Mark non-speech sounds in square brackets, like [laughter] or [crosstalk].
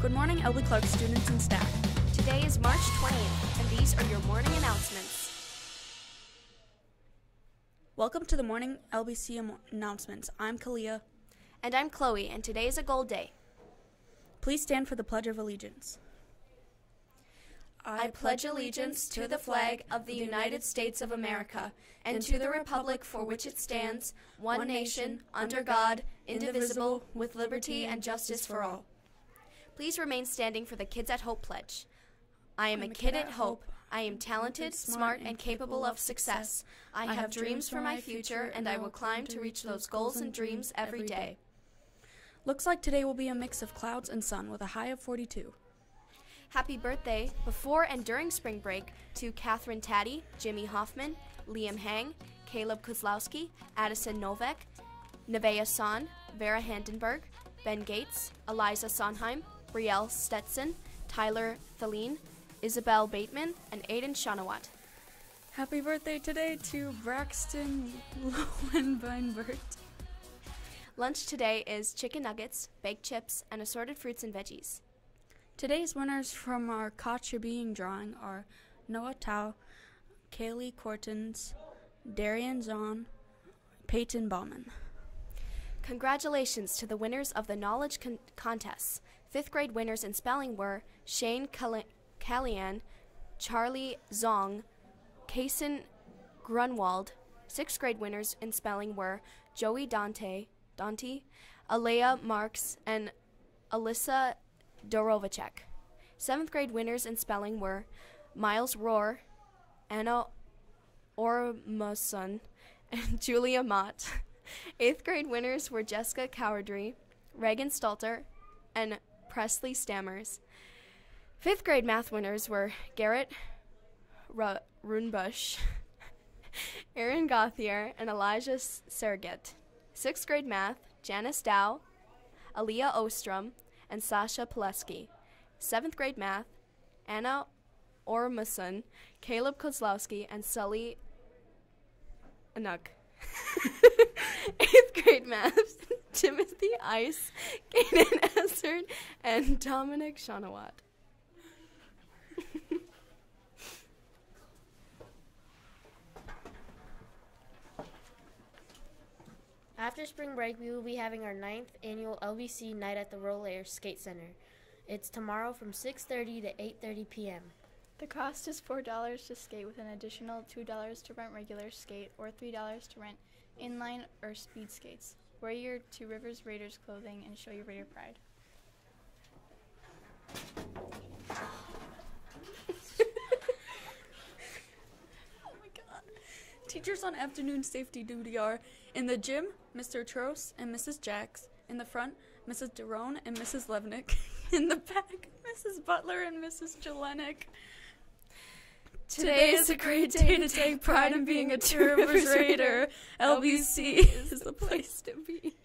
Good morning, LB Clark students and staff. Today is March 20th, and these are your morning announcements. Welcome to the morning LBC announcements. I'm Kalia. And I'm Chloe, and today is a gold day. Please stand for the Pledge of Allegiance. I pledge allegiance to the flag of the United States of America and to the republic for which it stands, one nation, under God, indivisible, with liberty and justice for all. Please remain standing for the Kids at Hope pledge. I am a kid at Hope. I am talented, smart, and capable of success. I have dreams for my future, and I will climb to reach those goals and dreams every day. Looks like today will be a mix of clouds and sun with a high of 42. Happy birthday before and during spring break to Catherine Taddy, Jimmy Hoffman, Liam Hang, Caleb Kozlowski, Addison Novak, Nevaeh Son, Vera Handenberg, Ben Gates, Eliza Sondheim, Brielle Stetson, Tyler Thaleen, Isabel Bateman, and Aiden Shanawat. Happy birthday today to Braxton Lowenbeinbert. Lunch today is chicken nuggets, baked chips, and assorted fruits and veggies. Today's winners from our You Being drawing are Noah Tao, Kaylee Cortons, Darian Zahn, Peyton Bauman. Congratulations to the winners of the knowledge con- contests. Fifth grade winners in spelling were Shane Callian, Charlie Zong, Kason Grunwald. Sixth grade winners in spelling were Joey Dante, Dante, Alea Marks, and Alyssa Dorovacek. Seventh grade winners in spelling were Miles Rohr, Anna Ormason, and [laughs] Julia Mott. Eighth grade winners were Jessica Cowardry, Reagan Stalter, and Presley Stammers. Fifth grade math winners were Garrett Ru- Runbush, [laughs] Aaron Gothier, and Elijah Serget. Sixth grade math, Janice Dow, Aaliyah Ostrom, and Sasha Pileski. Seventh grade math, Anna Ormason, Caleb Kozlowski, and Sully Anuk. [laughs] Eighth grade math, [laughs] Timothy Ice, Kaden Essert, and Dominic Shanawat. After spring break, we will be having our ninth annual LBC Night at the Roll Air Skate Center. It's tomorrow from 6:30 to 8:30 p.m. The cost is $4 to skate with an additional $2 to rent regular skate or $3 to rent inline or speed skates. Wear your Two Rivers Raiders clothing and show your Raider pride. [laughs] Oh my god. Teachers on afternoon safety duty are in the gym, Mr. Tros and Mrs. Jacks. In the front, Mrs. Derone and Mrs. Levnick. [laughs] In the back, Mrs. Butler and Mrs. Jelenik. Today is a great day to take pride in being a Two Rivers Raider. [laughs] LBC is the place to be.